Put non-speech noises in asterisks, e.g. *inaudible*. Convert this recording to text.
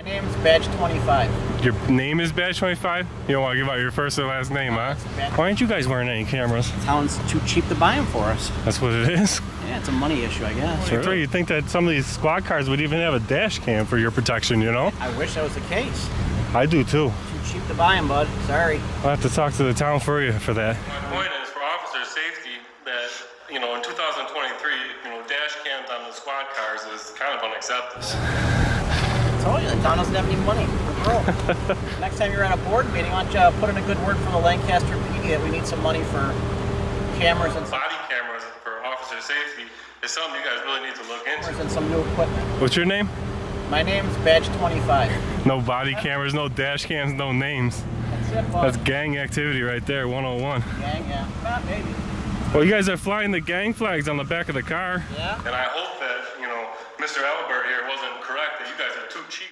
My name's Badge 25. Your name is Badge 25? You don't want to give out your first or last name, huh? Why aren't you guys wearing any cameras? Town's too cheap to buy them for us. That's what it is. Yeah, it's a money issue, I guess. Sure. You'd think that some of these squad cars would even have a dash cam for your protection, you know? I wish that was the case. I do too. Too cheap to buy them, bud. Sorry. I'll have to talk to the town for you for that. My point is for officer safety that, you know, in 2023, you know, dash cams on the squad cars is kind of unacceptable. I told you, the town doesn't have any money. We're *laughs* broke. Next time you're at a board meeting, why don't you uh, put in a good word for the Lancaster PD that we need some money for cameras and, Body cameras for officer safety It's something you guys really need to look into. and some new equipment. What's your name? My name's Badge 25. No body cameras, no dash cams, no names. That's it. That's gang activity right there, 101. Gang, yeah. Ah, maybe. Well, you guys are flying the gang flags on the back of the car. Yeah? And I hope that, you guys are too cheap.